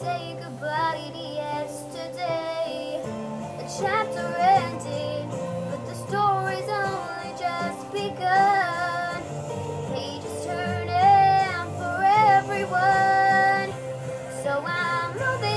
say goodbye to yesterday. A chapter ended, but the story's only just begun. Pages turning for everyone, so I'm moving.